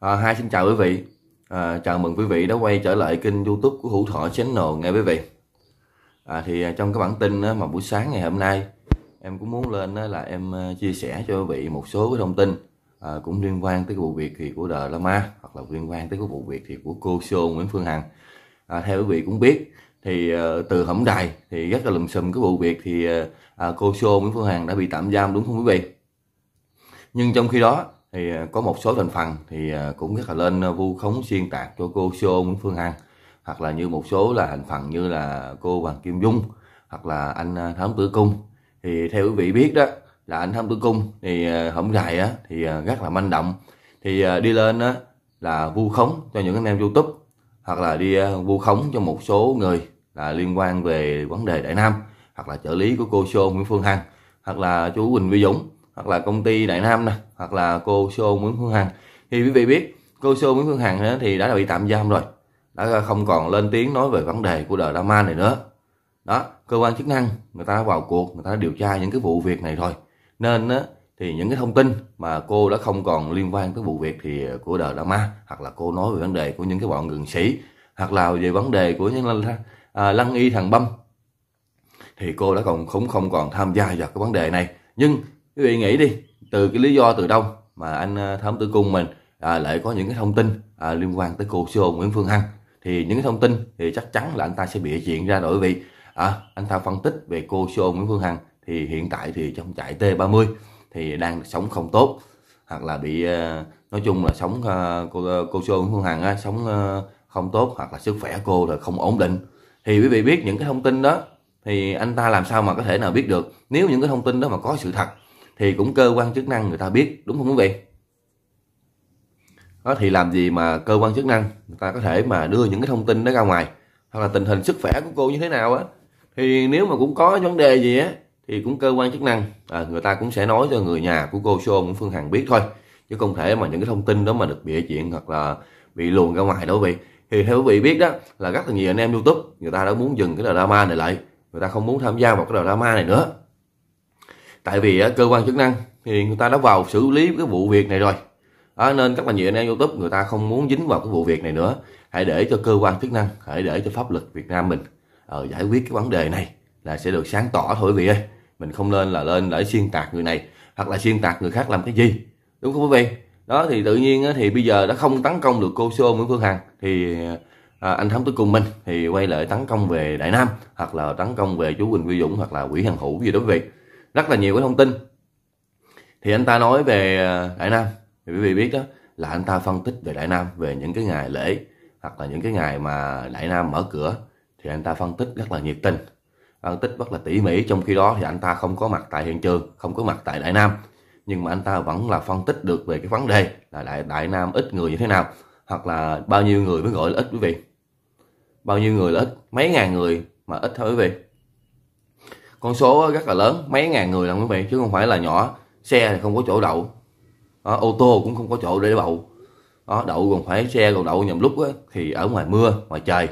À, hai xin chào quý vị. À, chào mừng quý vị đã quay trở lại kênh YouTube của Hữu Thọ Channel nghe quý vị. À, thì trong cái bản tin mà buổi sáng ngày hôm nay em cũng muốn lên là em chia sẻ cho quý vị một số cái thông tin à, cũng liên quan tới cái vụ việc thì của Đờ lama hoặc là liên quan tới cái vụ việc thì của cô Sô Nguyễn Phương Hằng. À, theo quý vị cũng biết thì uh, từ hổng đài thì rất là lùm xùm cái vụ việc thì uh, cô Sô Nguyễn Phương Hằng đã bị tạm giam đúng không quý vị? Nhưng trong khi đó thì ờ, có một số thành phần thì ờ, cũng rất là lên ờ, vu khống xuyên tạc cho cô Sô Nguyễn Phương Hằng. Hoặc là như một số là thành phần như là cô Hoàng Kim Dung hoặc là anh Thám Tử Cung. Thì theo quý vị biết đó, là anh Thám Tử Cung thì hổng dài á, thì rất là manh động. Thì đi lên á, là vu khống cho những anh em YouTube hoặc là đi vu khống cho một số người là liên quan về vấn đề Đại Nam hoặc là trợ lý của cô Sô Nguyễn Phương Hằng hoặc là chú Quỳnh Vi Dũng hoặc là công ty Đại Nam nè hoặc là cô Sô Nguyễn Phương Hằng. Thì quý vị biết cô Sô Nguyễn Phương Hằng thì đã bị tạm giam rồi. Đã không còn lên tiếng nói về vấn đề của đời drama này nữa. Đó cơ quan chức năng người ta vào cuộc người ta điều tra những cái vụ việc này rồi. Nên á, thì những cái thông tin mà cô đã không còn liên quan tới vụ việc thì của đời drama hoặc là cô nói về vấn đề của những cái bọn gần sĩ hoặc là về vấn đề của những lăng, à, lăng y thằng băm thì cô đã còn không không còn tham gia vào cái vấn đề này. Nhưng quý vị nghĩ đi từ cái lý do từ đâu mà anh ờ, thám tử cung mình à, lại có những cái thông tin à, liên quan tới cô CEO Nguyễn Phương Hằng? Thì những cái thông tin thì chắc chắn là anh ta sẽ bịa chuyện ra rồi quý vị. À, anh ta phân tích về cô CEO Nguyễn Phương Hằng thì hiện tại thì trong trại T30 thì đang sống không tốt hoặc là bị ờ, nói chung là sống ờ, cô cô CEO Nguyễn Phương Hằng á, sống không tốt hoặc là sức khỏe cô là không ổn định. Thì quý vị biết những cái thông tin đó thì anh ta làm sao mà có thể nào biết được? Nếu những cái thông tin đó mà có sự thật thì cũng cơ quan chức năng người ta biết đúng không quý vị? Đó thì làm gì mà cơ quan chức năng người ta có thể mà đưa những cái thông tin đó ra ngoài? Hoặc là tình hình sức khỏe của cô như thế nào á? Thì nếu mà cũng có vấn đề gì á thì cũng cơ quan chức năng à, người ta cũng sẽ nói cho người nhà của cô Sô cũng Phương Hằng biết thôi. Chứ không thể mà những cái thông tin đó mà được bịa chuyện hoặc là bị luồn ra ngoài đâu quý vị. Thì theo quý vị biết đó là rất là nhiều anh em YouTube người ta đã muốn dừng cái drama này lại. Người ta không muốn tham gia vào cái drama này nữa tại vì cơ quan chức năng thì người ta đã vào xử lý cái vụ việc này rồi. Đó, nên các bạn nhiều anh em youtube người ta không muốn dính vào cái vụ việc này nữa. Hãy để cho cơ quan chức năng hãy để cho pháp luật việt nam mình ở giải quyết cái vấn đề này là sẽ được sáng tỏ thôi quý vị ơi. Mình không nên là lên để xuyên tạc người này hoặc là xuyên tạc người khác làm cái gì đúng không quý vị? Đó thì tự nhiên thì bây giờ đã không tấn công được cô Sô Nguyễn Phương Hằng thì à, anh thám tử cùng mình thì quay lại tấn công về Đại Nam hoặc là tấn công về chú Quỳnh Vi Dũng hoặc là Quỷ Hằng Hữu gì đó quý vị rất là nhiều cái thông tin. Thì anh ta nói về ờ, Đại Nam. Thì quý vị biết đó, là anh ta phân tích về Đại Nam, về những cái ngày lễ, hoặc là những cái ngày mà Đại Nam mở cửa, thì anh ta phân tích rất là nhiệt tình. Phân tích rất là tỉ mỉ, trong khi đó thì anh ta không có mặt tại hiện trường, không có mặt tại Đại Nam. Nhưng mà anh ta vẫn là phân tích được về cái vấn đề là Đại Đại Nam ít người như thế nào, hoặc là bao nhiêu người mới gọi là ít quý vị. Bao nhiêu người là ít? Mấy ngàn người mà ít thôi quý vị con số rất là lớn mấy ngàn người làm quý vị chứ không phải là nhỏ. Xe thì không có chỗ đậu. Đó, ô tô cũng không có chỗ để đậu. Đó, đậu còn phải xe còn đậu nhầm lúc á, thì ở ngoài mưa ngoài trời.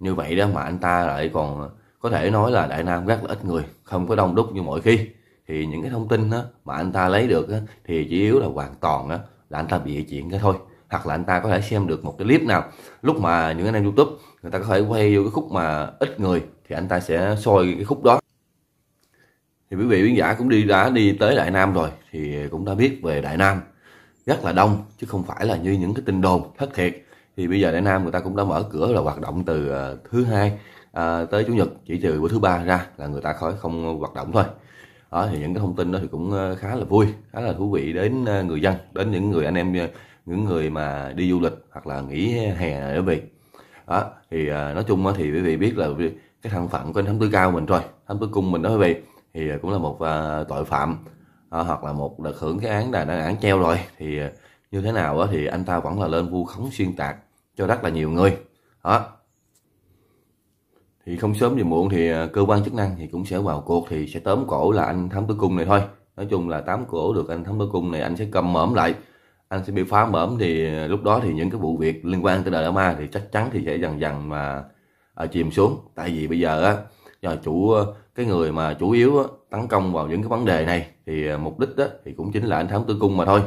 Như vậy đó mà anh ta lại còn ờ, có thể nói là đại nam rất là ít người không có đông đúc như mọi khi. Thì những cái thông tin đó mà anh ta lấy được đó, thì chỉ yếu là hoàn toàn đó, là anh ta bị chuyện cái thôi. Hoặc là anh ta có thể xem được một cái clip nào. Lúc mà những anh em youtube người ta có thể quay vô cái khúc mà ít người thì anh ta sẽ soi cái khúc đó thì quý vị khán giả cũng đi đã đi tới Đại Nam rồi thì cũng đã biết về Đại Nam. Rất là đông chứ không phải là như những cái tin đồn thất thiệt. Thì bây giờ Đại Nam người ta cũng đã mở cửa là hoạt động từ ờ, thứ hai à, tới chủ nhật chỉ trừ bữa thứ ba ra là người ta khỏi không hoạt động thôi. Đó thì những cái thông tin đó thì cũng ờ, khá là vui khá là thú vị đến người dân đến những người anh em những người mà đi du lịch hoặc là nghỉ hè ở vị đó thì nói chung thì quý vị biết là cái thân phận của anh thám tư cao mình rồi thám tư cung mình đó quý vị thì à, cũng là một uh, tội phạm uh, hoặc là một đợt hưởng cái án là đã án treo rồi. Thì uh, như thế nào đó, thì anh ta vẫn là lên vu khống xuyên tạc cho rất là nhiều người. Đó. Thì không sớm thì muộn thì cơ quan chức năng thì cũng sẽ vào cuộc thì sẽ tóm cổ là anh thám tử cung này thôi. Nói chung là tám cổ được anh thám tử cung này anh sẽ cầm mõm lại. Anh sẽ bị phá mõm thì lúc đó thì những cái vụ việc liên quan tới đời ma thì chắc chắn thì sẽ dần dần mà chìm xuống. Tại vì bây giờ á do chủ ờ, cái người mà chủ yếu á, tấn công vào những cái vấn đề này thì ờ, mục đích đó thì cũng chính là anh thám tử cung mà thôi.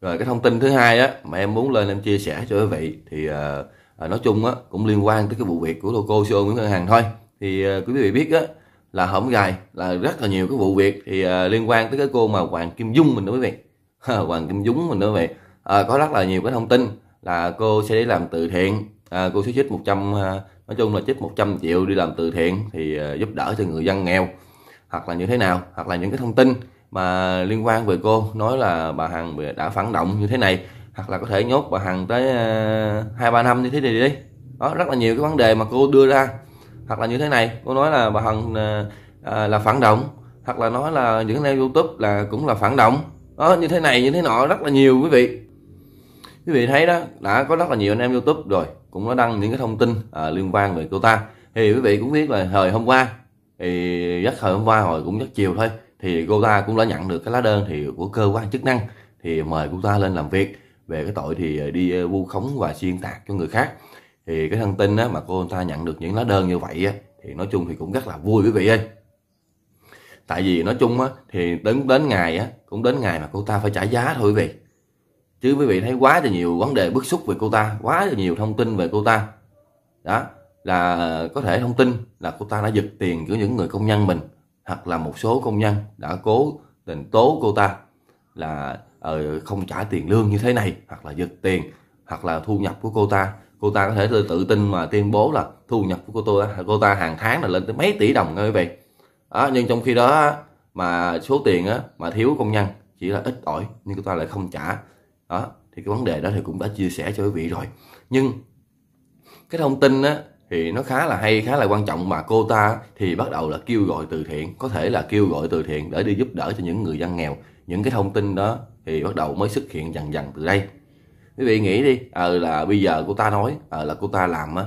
Rồi cái thông tin thứ hai á mà em muốn lên em chia sẻ cho quý vị thì à, nói chung á cũng liên quan tới cái vụ việc của loco CEO Nguyễn Ngân Hàng thôi. Thì à, quý vị biết á là hổng gài là rất là nhiều cái vụ việc thì à, liên quan tới cái cô mà Hoàng Kim Dung mình đó quý vị. Hoàng Kim Dung mình đó quý vị. À, có rất là nhiều cái thông tin là cô sẽ đi làm từ thiện à, cô sẽ chích 100 uh, nói chung là chích 100 triệu đi làm từ thiện thì ờ, giúp đỡ cho người dân nghèo. Hoặc là như thế nào? Hoặc là những cái thông tin mà liên quan về cô nói là bà Hằng đã phản động như thế này hoặc là có thể nhốt bà Hằng tới ờ, hai ba năm như thế này đi. Đó rất là nhiều cái vấn đề mà cô đưa ra. Hoặc là như thế này cô nói là bà Hằng à, là phản động hoặc là nói là những cái YouTube là cũng là phản động. Đó như thế này như thế nọ rất là nhiều quý vị. Quý vị thấy đó đã có rất là nhiều anh em YouTube rồi cũng đã đăng những cái thông tin à, liên quan về cô ta. Thì quý vị cũng biết là thời hôm qua thì rất thời hôm qua rồi cũng rất chiều thôi thì cô ta cũng đã nhận được cái lá đơn thì của cơ quan chức năng thì mời cô ta lên làm việc về cái tội thì đi à, vu khống và xuyên tạc cho người khác. Thì cái thông tin đó mà cô ta nhận được những lá đơn như vậy á, thì nói chung thì cũng rất là vui quý vị ơi. Tại vì nói chung á, thì đến đến ngày á, cũng đến ngày mà cô ta phải trả giá thôi quý vị chứ quý vị thấy quá là nhiều vấn đề bức xúc về cô ta quá là nhiều thông tin về cô ta. Đó là có thể thông tin là cô ta đã giật tiền của những người công nhân mình hoặc là một số công nhân đã cố tình tố cô ta là ờ, không trả tiền lương như thế này hoặc là giật tiền hoặc là thu nhập của cô ta. Cô ta có thể tự, tin mà tuyên bố là thu nhập của cô ta cô ta hàng tháng là lên tới mấy tỷ đồng nha quý vị. Đó, nhưng trong khi đó mà số tiền á, mà thiếu công nhân chỉ là ít ỏi nhưng cô ta lại không trả đó thì cái vấn đề đó thì cũng đã chia sẻ cho quý vị rồi. Nhưng cái thông tin á, thì nó khá là hay khá là quan trọng mà cô ta thì bắt đầu là kêu gọi từ thiện có thể là kêu gọi từ thiện để đi giúp đỡ cho những người dân nghèo. Những cái thông tin đó thì bắt đầu mới xuất hiện dần dần từ đây. Quý vị nghĩ đi ờ là bây giờ cô ta nói ờ là cô ta làm á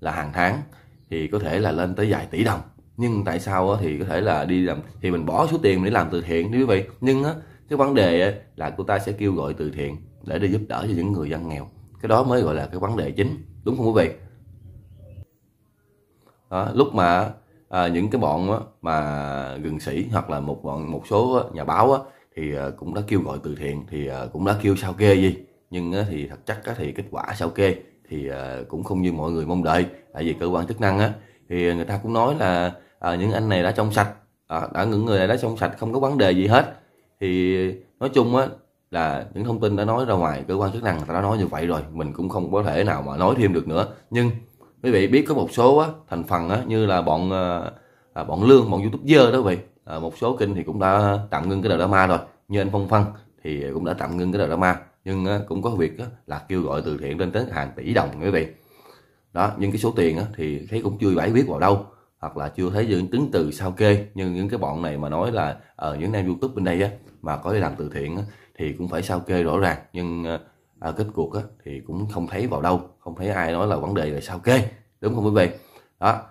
là hàng tháng thì có thể là lên tới vài tỷ đồng. Nhưng tại sao á, thì có thể là đi làm thì mình bỏ số tiền để làm từ thiện quý vị. Nhưng á cái vấn đề là cô ta sẽ kêu gọi từ thiện để đi giúp đỡ cho những người dân nghèo. Cái đó mới gọi là cái vấn đề chính đúng không quý vị? Đó, lúc mà à, những cái bọn á, mà gần sĩ hoặc là một bọn một số nhà báo á, thì à, cũng đã kêu gọi từ thiện thì à, cũng đã kêu sao kê gì. Nhưng á, thì thật chắc á, thì kết quả sao kê thì à, cũng không như mọi người mong đợi. Tại vì cơ quan chức năng á thì người ta cũng nói là à, những anh này đã trong sạch. À, đã những người này đã trong sạch không có vấn đề gì hết thì nói chung á là những thông tin đã nói ra ngoài cơ quan chức năng đã nói như vậy rồi mình cũng không có thể nào mà nói thêm được nữa. Nhưng quý vị biết có một số á, thành phần á, như là bọn ờ, à, bọn lương bọn YouTube dơ đó quý vị. À, một số kênh thì cũng đã tạm ngưng cái đầu drama rồi. Như anh phong phân thì cũng đã tạm ngưng cái đầu drama nhưng á, cũng có việc á, là kêu gọi từ thiện lên tới hàng tỷ đồng quý vị. Đó nhưng cái số tiền á, thì thấy cũng chưa giải quyết vào đâu hoặc là chưa thấy những tính từ sao kê nhưng những cái bọn này mà nói là ở uh, những nam youtube bên đây á, mà có đi làm từ thiện á, thì cũng phải sao kê rõ ràng. Nhưng à, kết cuộc á, thì cũng không thấy vào đâu không thấy ai nói là vấn đề là sao kê đúng không quý vị? Đó.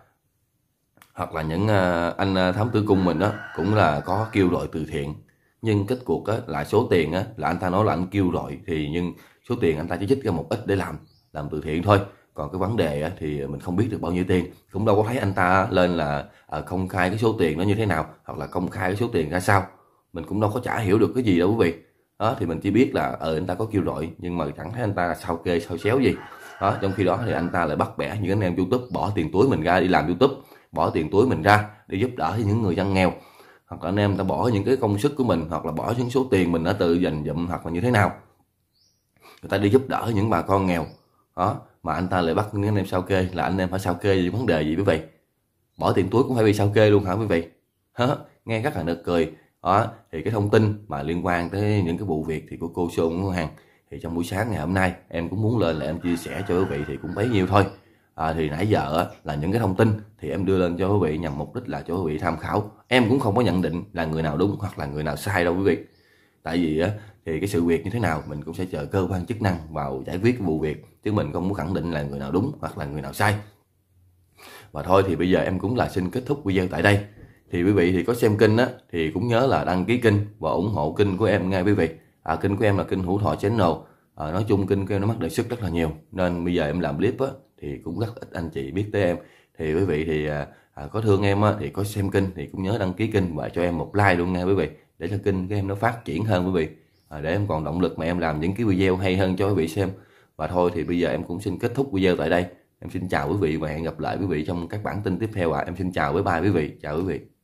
Hoặc là những uh, anh thám tử cung mình đó cũng là có kêu gọi từ thiện. Nhưng kết cuộc á, là số tiền á, là anh ta nói là anh kêu gọi thì nhưng số tiền anh ta chỉ trích ra một ít để làm làm từ thiện thôi còn cái vấn đề á, thì mình không biết được bao nhiêu tiền. Cũng đâu có thấy anh ta lên là à, công khai cái số tiền nó như thế nào hoặc là công khai cái số tiền ra sao. Mình cũng đâu có chả hiểu được cái gì đâu quý vị. Đó thì mình chỉ biết là ờ anh ta có kêu gọi nhưng mà chẳng thấy anh ta sao kê sao xéo gì. Đó trong khi đó thì anh ta lại bắt bẻ những anh em youtube bỏ tiền túi mình ra đi làm youtube bỏ tiền túi mình ra để giúp đỡ những người dân nghèo. Hoặc là anh em ta bỏ những cái công sức của mình hoặc là bỏ những số tiền mình đã tự dành dụm hoặc là như thế nào. Người ta đi giúp đỡ những bà con nghèo. Đó mà anh ta lại bắt những anh em sao kê là anh em phải sao kê gì vấn đề gì quý vị? Bỏ tiền túi cũng phải bị sao kê luôn hả quý vị? Hả? Nghe rất là nực cười. Đó thì cái thông tin mà liên quan tới những cái vụ việc thì của cô Sô Ngân Hàng thì trong buổi sáng ngày hôm nay em cũng muốn lên là em chia sẻ cho quý vị thì cũng bấy nhiêu thôi. À, thì nãy giờ là những cái thông tin thì em đưa lên cho quý vị nhằm mục đích là cho quý vị tham khảo. Em cũng không có nhận định là người nào đúng hoặc là người nào sai đâu quý vị. Tại vì á thì cái sự việc như thế nào mình cũng sẽ chờ cơ quan chức năng vào giải quyết cái vụ việc chứ mình không muốn khẳng định là người nào đúng hoặc là người nào sai. Và thôi thì bây giờ em cũng là xin kết thúc video tại đây. Thì quý vị thì có xem kênh á thì cũng nhớ là đăng ký kênh và ủng hộ kênh của em nghe quý vị. À, kênh của em là kênh hữu thọ channel. À, nói chung kênh của em nó mắc đề xuất rất là nhiều nên bây giờ em làm clip á thì cũng rất ít anh chị biết tới em. Thì quý vị thì à, à có thương em á thì có xem kênh thì cũng nhớ đăng ký kênh và cho em một like luôn nha quý vị để cho kênh của em nó phát triển hơn quý vị. À, để em còn động lực mà em làm những cái video hay hơn cho quý vị xem. Và thôi thì bây giờ em cũng xin kết thúc video tại đây. Em xin chào quý vị và hẹn gặp lại quý vị trong các bản tin tiếp theo ạ. À. em xin chào với ba quý vị. Chào quý vị.